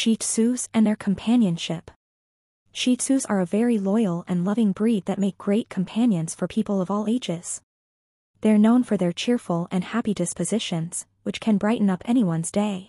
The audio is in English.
Shih Tzus and their companionship. Shih Tzus are a very loyal and loving breed that make great companions for people of all ages. They're known for their cheerful and happy dispositions, which can brighten up anyone's day.